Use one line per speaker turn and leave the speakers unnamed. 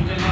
Amen.